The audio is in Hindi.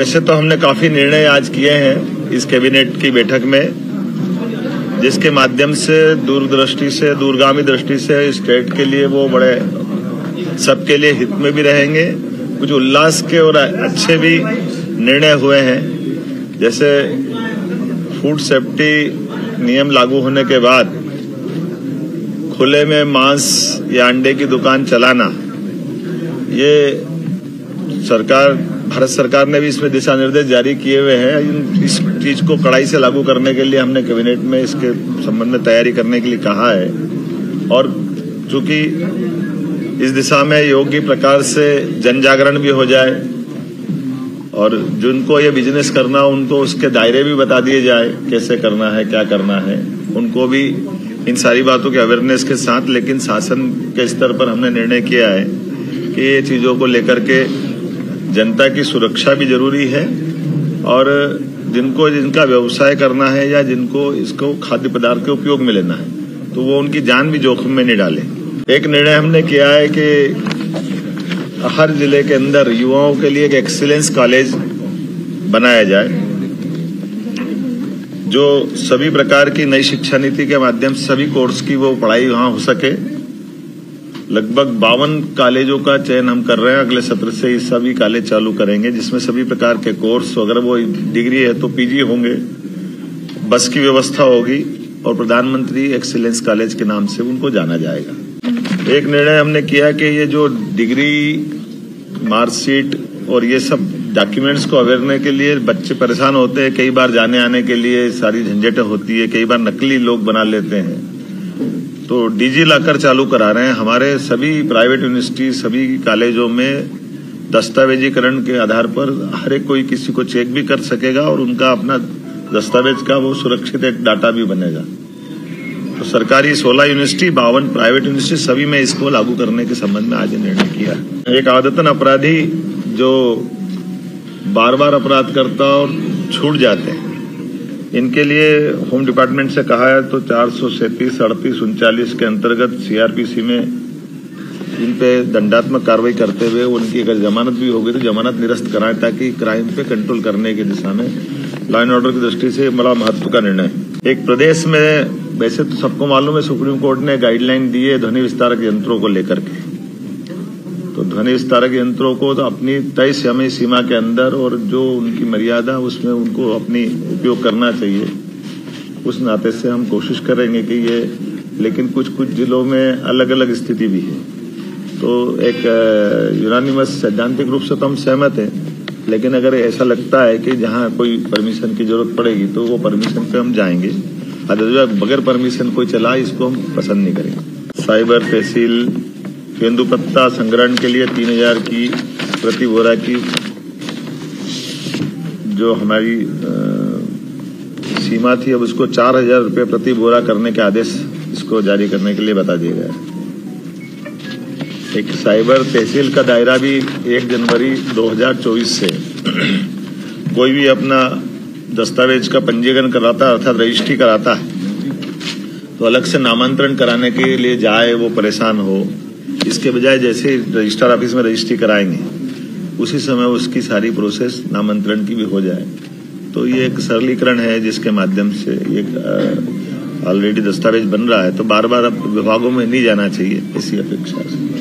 वैसे तो हमने काफ़ी निर्णय आज किए हैं इस कैबिनेट की बैठक में, जिसके माध्यम से दूरदृष्टि से, दूरगामी दृष्टि से स्टेट के लिए वो बड़े, सबके लिए हित में भी रहेंगे। कुछ उल्लास के और अच्छे भी निर्णय हुए हैं। जैसे फ़ूड सेफ्टी नियम लागू होने के बाद खुले में मांस या अंडे की दुकान चलाना, ये सरकार भारत सरकार ने भी इसमें दिशा निर्देश जारी किए हुए हैं। इस चीज़ को कड़ाई से लागू करने के लिए हमने कैबिनेट में इसके संबंध में तैयारी करने के लिए कहा है। और चूँकि इस दिशा में योग्य प्रकार से जन जागरण भी हो जाए और जिनको ये बिज़नेस करना उनको उसके दायरे भी बता दिए जाए, कैसे करना है, क्या करना है, उनको भी इन सारी बातों के अवेयरनेस के साथ, लेकिन शासन के स्तर पर हमने निर्णय किया है कि ये चीज़ों को लेकर के जनता की सुरक्षा भी ज़रूरी है और जिनको जिनका व्यवसाय करना है या जिनको इसको खाद्य पदार्थ के उपयोग में लेना है तो वो उनकी जान भी जोखिम में नहीं डाले। एक निर्णय हमने किया है कि हर ज़िले के अंदर युवाओं के लिए एक एक्सीलेंस कॉलेज बनाया जाए, जो सभी प्रकार की नई शिक्षा नीति के माध्यम से सभी कोर्स की वो पढ़ाई वहाँ हो सके। लगभग बावन कॉलेजों का चयन हम कर रहे हैं। अगले सत्र से ये सभी कॉलेज चालू करेंगे, जिसमें सभी प्रकार के कोर्स, अगर वो डिग्री है तो पीजी होंगे, बस की व्यवस्था होगी, और प्रधानमंत्री एक्सीलेंस कॉलेज के नाम से उनको जाना जाएगा। एक निर्णय हमने किया कि ये जो डिग्री, मार्कशीट और ये सब डॉक्यूमेंट्स को अवेयरने के लिए बच्चे परेशान होते हैं, कई बार जाने आने के लिए सारी झंझटें होती है, कई बार नकली लोग बना लेते हैं। तो डीजी लाकर चालू करा रहे हैं। हमारे सभी प्राइवेट यूनिवर्सिटी, सभी कॉलेजों में दस्तावेजीकरण के आधार पर हर एक कोई किसी को चेक भी कर सकेगा और उनका अपना दस्तावेज़ का वो सुरक्षित एक डाटा भी बनेगा। तो सरकारी 16 यूनिवर्सिटी, बावन प्राइवेट यूनिवर्सिटी, सभी में इसको लागू करने के संबंध में आज निर्णय किया एक आदतन अपराधी जो बार बार अपराध करता और छूट जाते हैं। इनके लिए होम डिपार्टमेंट से कहा है तो चार सौ सैंतीस अड़तीस उनचालीस के अंतर्गत सीआरपीसी में इन पे दंडात्मक कार्रवाई करते हुए उनकी अगर जमानत भी होगी तो जमानत निरस्त कराएँ ताकि क्राइम पे कंट्रोल करने की दिशा में लॉ एंड ऑर्डर की दृष्टि से बड़ा महत्व का निर्णय एक प्रदेश में वैसे तो सबको मालूम है, सुप्रीम कोर्ट ने गाइडलाइन दी है ध्वनि विस्तारक यंत्रों को लेकर के। ध्वनि विस्तारक यंत्रों को तो अपनी तय समय सीमा के अंदर और जो उनकी मर्यादा उसमें उनको अपनी उपयोग करना चाहिए। उस नाते से हम कोशिश करेंगे कि ये, लेकिन कुछ कुछ जिलों में अलग अलग स्थिति भी है। तो एक यूनानिमस सैद्धांतिक रूप से तो हम सहमत हैं, लेकिन अगर ऐसा लगता है कि जहाँ कोई परमिशन की ज़रूरत पड़ेगी तो वो परमिशन पे हम जाएँगे। अदरवाइज़ बगैर परमिशन कोई चला, इसको हम पसंद नहीं करेंगे। साइबर तहसील तेंदुपत्ता संग्रहण के लिए तीन हज़ार की प्रति बोरा की जो हमारी सीमा थी, अब उसको चार हज़ार रुपये प्रति बोरा करने के आदेश इसको जारी करने के लिए बता दिया गया एक साइबर तहसील का दायरा भी एक जनवरी 2024 से। कोई भी अपना दस्तावेज़ का पंजीकरण कराता है, अर्थात रजिस्ट्री कराता है तो अलग से नामांतरण कराने के लिए जाए, वो परेशान हो इसके बजाय जैसे रजिस्ट्रार ऑफ़िस में रजिस्ट्री कराएँगे, उसी समय उसकी सारी प्रोसेस नामांतरण की भी हो जाए। तो ये एक सरलीकरण है जिसके माध्यम से एक ऑलरेडी दस्तावेज़ बन रहा है। तो बार बार अब विभागों में नहीं जाना चाहिए इसी अपेक्षा से